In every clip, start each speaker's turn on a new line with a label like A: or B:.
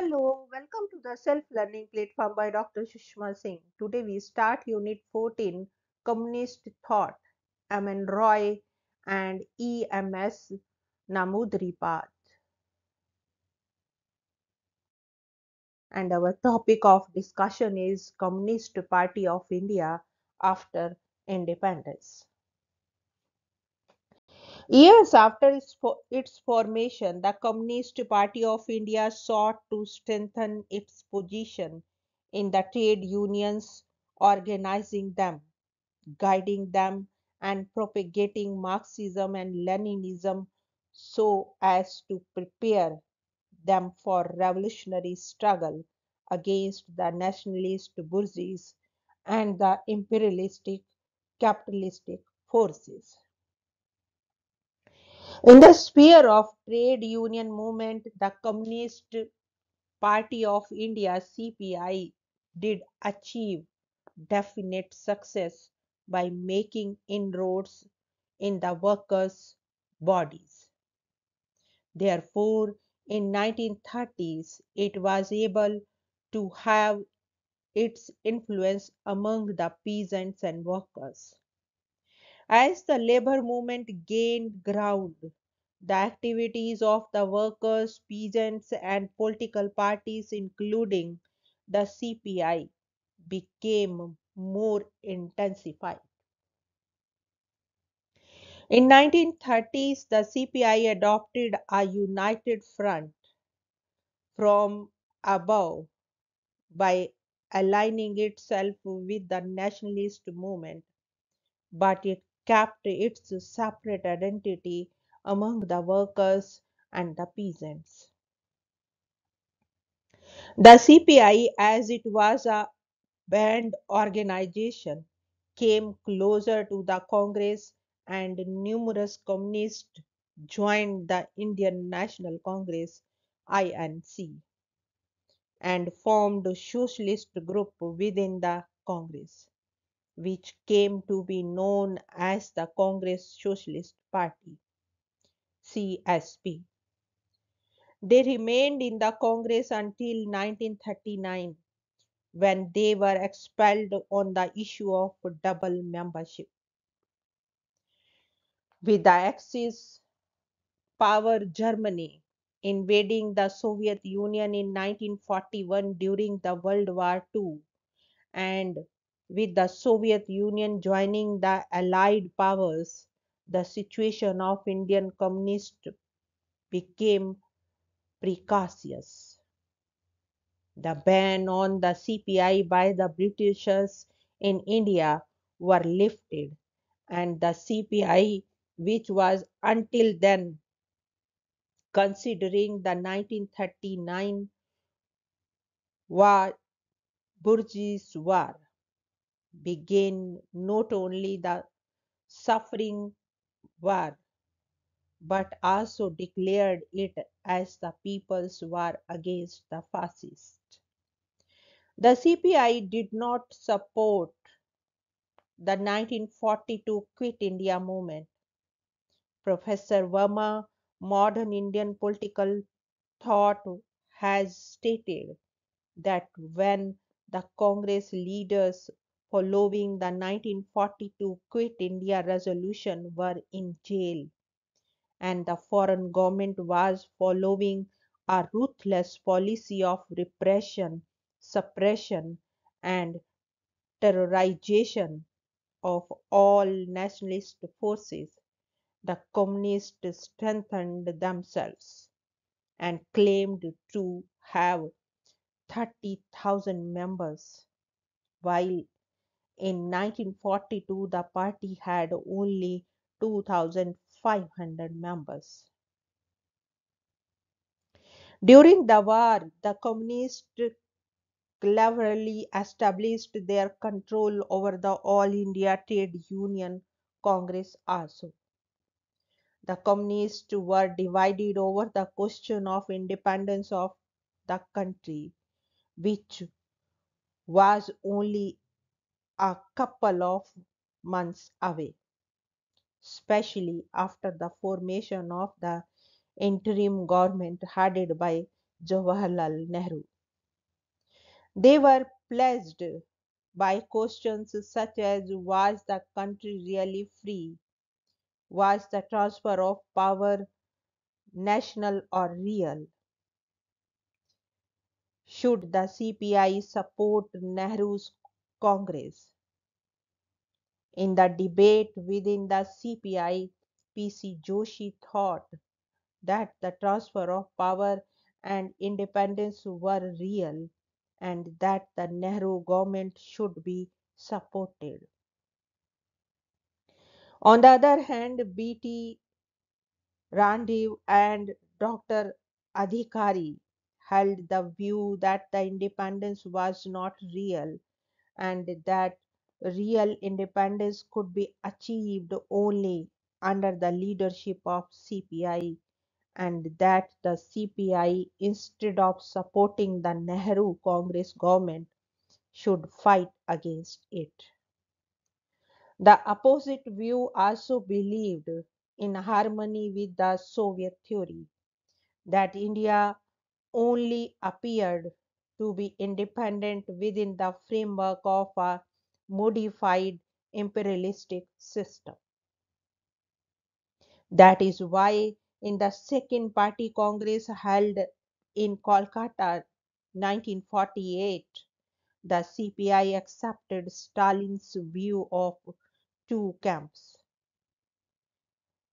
A: Hello, welcome to the self-learning platform by Dr. Sushma Singh. Today we start Unit 14, Communist Thought, M.N. Roy and E.M.S. Namboodiripad. And our topic of discussion is Communist Party of India after independence. Years after its, fo- its formation, the Communist Party of India sought to strengthen its position in the trade unions, organizing them, guiding them, and propagating Marxism and Leninism so as to prepare them for revolutionary struggle against the nationalist bourgeoisie and the imperialistic capitalistic forces. In the sphere of trade union movement, the Communist Party of India CPI did achieve definite success by making inroads in the workers' bodies. Therefore, in 1930s, it was able to have its influence among the peasants and workers. As the labor movement gained ground, the activities of the workers, peasants, and political parties, including the CPI, became more intensified. In 1930s, the CPI adopted a united front from above by aligning itself with the nationalist movement, but it kept its separate identity among the workers and the peasants. The CPI, as it was a band organization, came closer to the Congress and numerous communists joined the Indian National Congress INC and formed a socialist group within the Congress, which came to be known as the Congress Socialist Party CSP. They remained in the Congress until 1939 when they were expelled on the issue of double membership. With the Axis power Germany invading the Soviet Union in 1941 during the World War II and with the Soviet Union joining the Allied powers, the situation of Indian communists became precarious. The ban on the CPI by the Britishers in India were lifted, and the CPI, which was until then considering the 1939 war bourgeois war, began not only the suffering war but also declared it as the people's war against the fascists. The CPI did not support the 1942 Quit India movement. Professor Verma, Modern Indian Political Thought, has stated that when the Congress leaders following the 1942 Quit India resolution were in jail. And the foreign government was following a ruthless policy of repression, suppression, and terrorization of all nationalist forces, the communists strengthened themselves and claimed to have 30,000 members, while in 1942 the party had only 2,500 members. During the war, the communists cleverly established their control over the All India Trade Union Congress also. The communists were divided over the question of independence of the country, which was only a couple of months away, especially after the formation of the interim government headed by Jawaharlal Nehru. They were plagued by questions such as was the country really free? Was the transfer of power national or real? Should the CPI support Nehru's Congress? In the debate within the CPI, P.C. Joshi thought that the transfer of power and independence were real and that the Nehru government should be supported. On the other hand, B.T. Ranadive and Dr. Adhikari held the view that the independence was not real and that real independence could be achieved only under the leadership of CPI and that the CPI, instead of supporting the Nehru Congress government, should fight against it. The opposite view also believed, in harmony with the Soviet theory, that India only appeared to be independent within the framework of a modified imperialistic system. That is why, in the Second Party Congress held in Kolkata 1948, the CPI accepted Stalin's view of two camps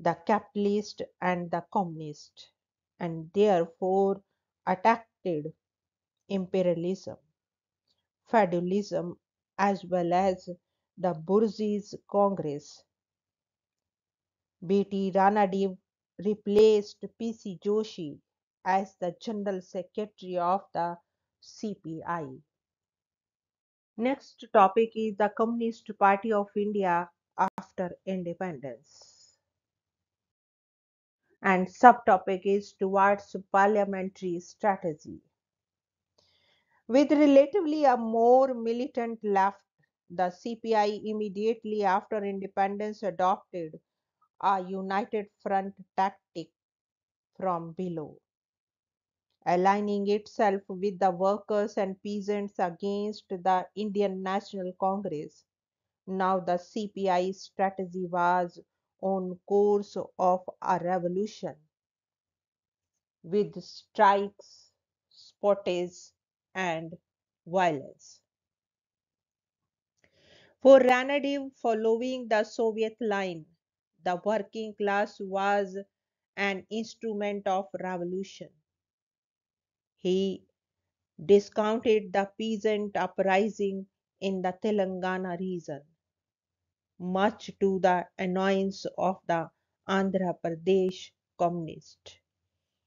A: the capitalist and the communist and therefore attacked imperialism, feudalism, as well as the bourgeois Congress. B.T. Ranadive replaced P.C. Joshi as the General Secretary of the CPI. Next topic is the Communist Party of India after independence. And subtopic is towards parliamentary strategy. With relatively a more militant left, the CPI immediately after independence adopted a united front tactic from below, aligning itself with the workers and peasants against the Indian National Congress. Now the CPI strategy was on course of a revolution with strikes, spotage, and violence. For Ranadive, following the Soviet line, the working class was an instrument of revolution. He discounted the peasant uprising in the Telangana region, much to the annoyance of the Andhra Pradesh communists,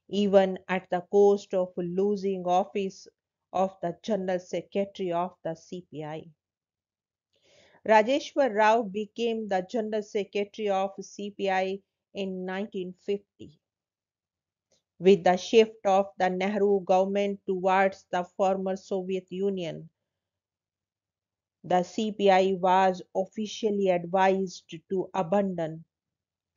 A: even at the cost of losing office of the General Secretary of the CPI. Rajeshwar Rao became the General Secretary of CPI in 1950. With the shift of the Nehru government towards the former Soviet Union, the CPI was officially advised to abandon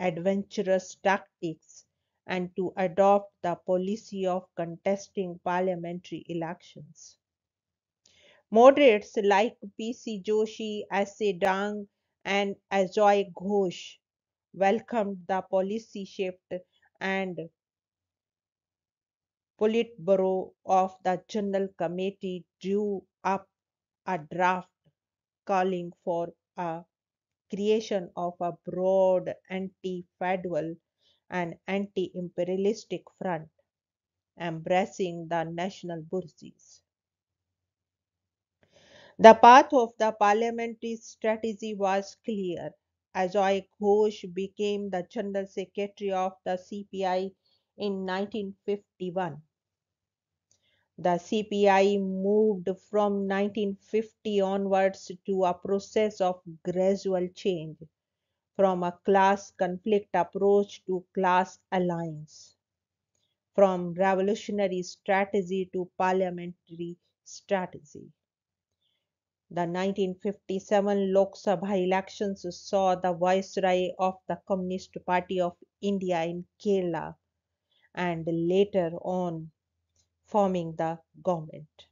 A: adventurous tactics and to adopt the policy of contesting parliamentary elections. Moderates like P.C. Joshi, S.A. Dange, and Ajoy Ghosh welcomed the policy shift and Politburo of the General Committee drew up a draft calling for a creation of a broad anti-feudal anti-imperialistic front embracing the national bourgeoisie. The path of the parliamentary strategy was clear. Ajoy Ghosh became the General Secretary of the CPI in 1951. The CPI moved from 1950 onwards to a process of gradual change from a class conflict approach to class alliance, from revolutionary strategy to parliamentary strategy. The 1957 Lok Sabha elections saw the viceroy of the Communist Party of India in Kerala and later on forming the government.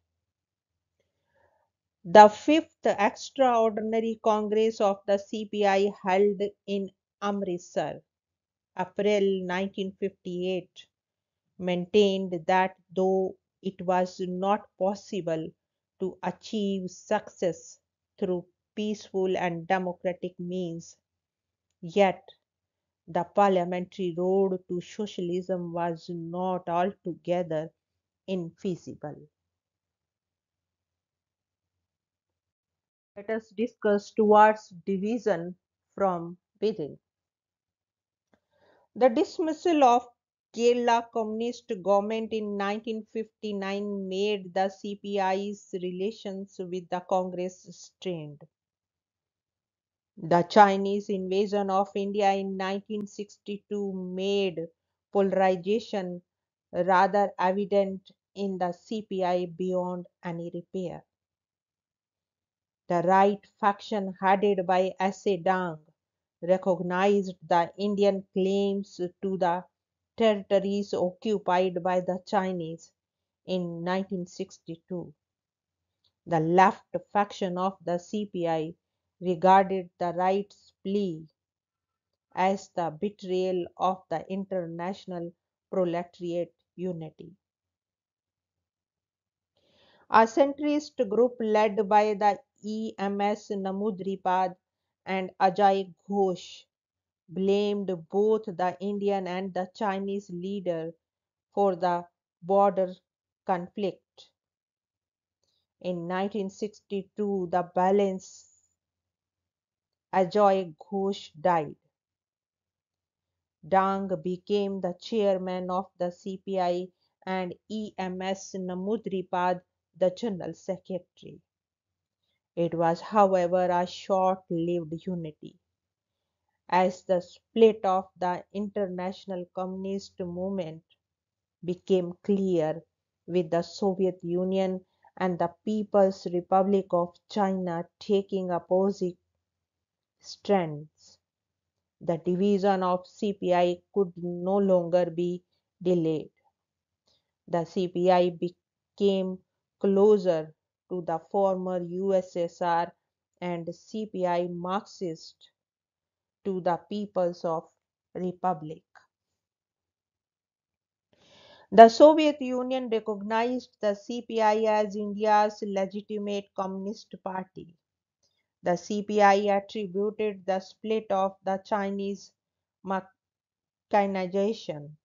A: The fifth extraordinary Congress of the CPI held in Amritsar, April 1958, maintained that though it was not possible to achieve success through peaceful and democratic means, yet the parliamentary road to socialism was not altogether infeasible. Let us discuss towards division from within. The dismissal of Kerala Communist government in 1959 made the CPI's relations with the Congress strained. The Chinese invasion of India in 1962 made polarization rather evident in the CPI beyond any repair. The right faction headed by S.A. Dange recognized the Indian claims to the territories occupied by the Chinese in 1962. The left faction of the CPI regarded the right's plea as the betrayal of the international proletariat unity. A centrist group led by the E.M.S. Namboodiripad and Ajay Ghosh blamed both the Indian and the Chinese leader for the border conflict. In 1962, the balance Ajay Ghosh died. Dange became the chairman of the CPI and E.M.S. Namboodiripad the general secretary. It was, however, a short lived unity. As the split of the international communist movement became clear with the Soviet Union and the People's Republic of China taking opposite strands, the division of CPI could no longer be delayed. The CPI became closer to the former USSR and CPI Marxist to the peoples of republic. The Soviet Union recognized the CPI as India's legitimate communist party. The CPI attributed the split of the Chinese mechanization.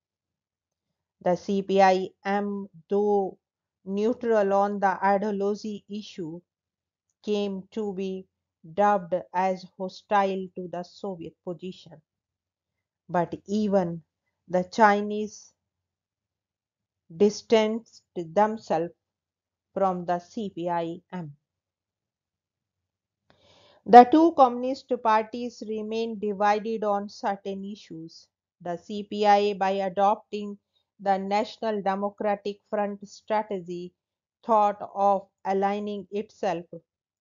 A: The CPI-M, though neutral on the ideology issue, came to be dubbed as hostile to the Soviet position. But even the Chinese distanced themselves from the CPI-M. The two communist parties remained divided on certain issues. The CPI, by adopting the National Democratic Front strategy, thought of aligning itself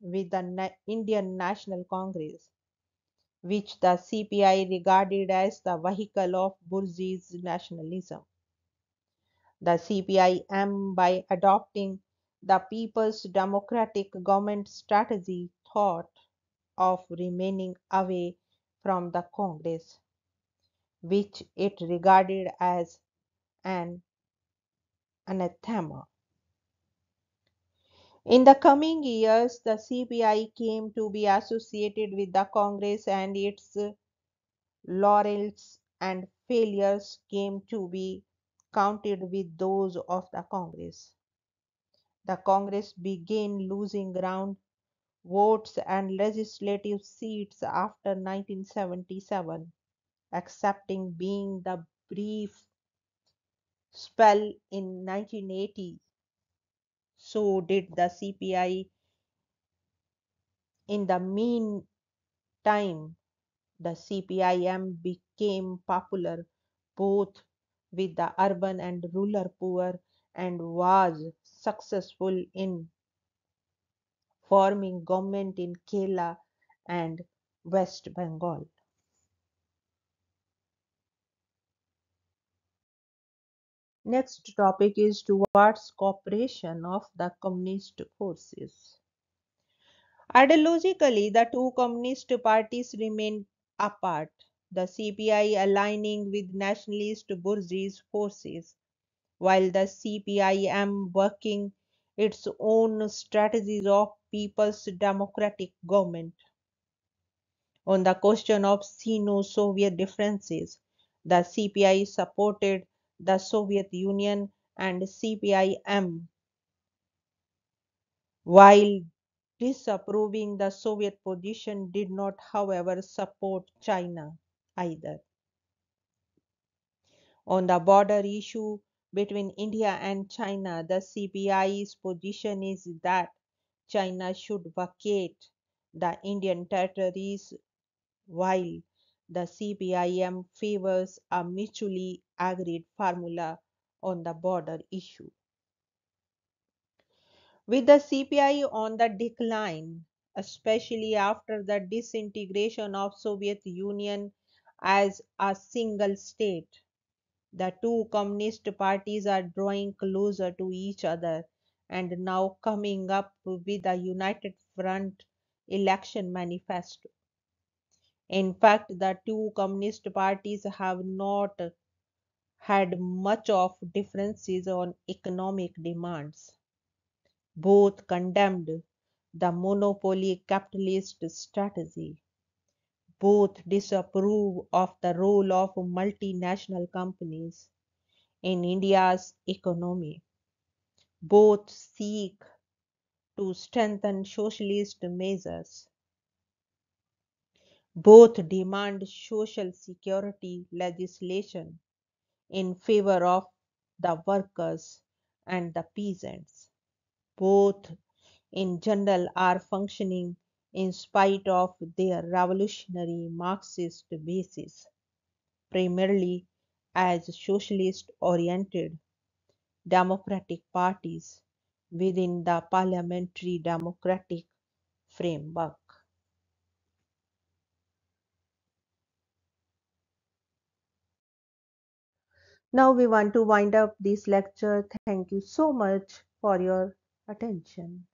A: with the Indian National Congress, which the CPI regarded as the vehicle of bourgeois nationalism. The CPI-M, by adopting the People's Democratic Government strategy, thought of remaining away from the Congress, which it regarded as an anathema. In the coming years, the CPI came to be associated with the Congress and its uh, laurels and failures came to be counted with those of the Congress. The Congress began losing ground, votes, and legislative seats after 1977, excepting being the brief spell in 1980. So did the CPI. In the meantime, the CPIM became popular both with the urban and rural poor and was successful in forming government in Kerala and West Bengal. Next topic is towards cooperation of the communist forces. Ideologically, the two communist parties remained apart, the CPI aligning with nationalist bourgeois forces, while the CPIM working its own strategies of people's democratic government. On the question of Sino-Soviet differences, the CPI supported the Soviet Union and CPIM, while disapproving the Soviet position, did not, however, support China either. On the border issue between India and China, the CPI's position is that China should vacate the Indian territories while the CPIM favors a mutually agreed formula on the border issue. With the CPI on the decline, especially after the disintegration of Soviet Union as a single state, the two communist parties are drawing closer to each other and now coming up with a united front election manifesto. In fact, the two communist parties have not had much of differences on economic demands. Both condemned the monopoly capitalist strategy. Both disapprove of the role of multinational companies in India's economy. Both seek to strengthen socialist measures. Both demand social security legislation in favor of the workers and the peasants. Both in general are functioning in spite of their revolutionary Marxist basis, primarily as socialist oriented democratic parties within the parliamentary democratic framework. Now we want to wind up this lecture. Thank you so much for your attention.